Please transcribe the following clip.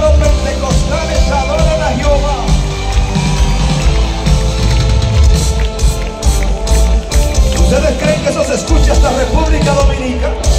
los pentecostales adoran a Jehová. ¿Ustedes creen que eso se escucha hasta República Dominicana?